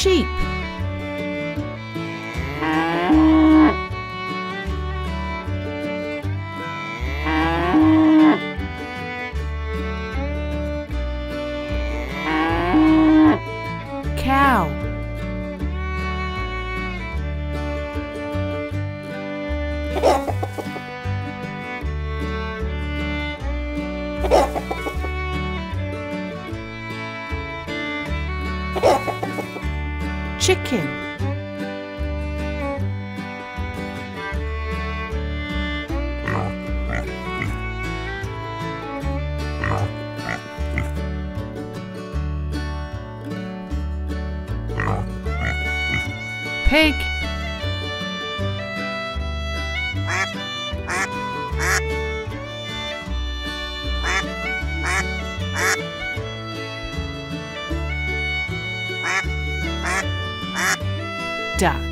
sheep. Cow. Chicken. Pig. da.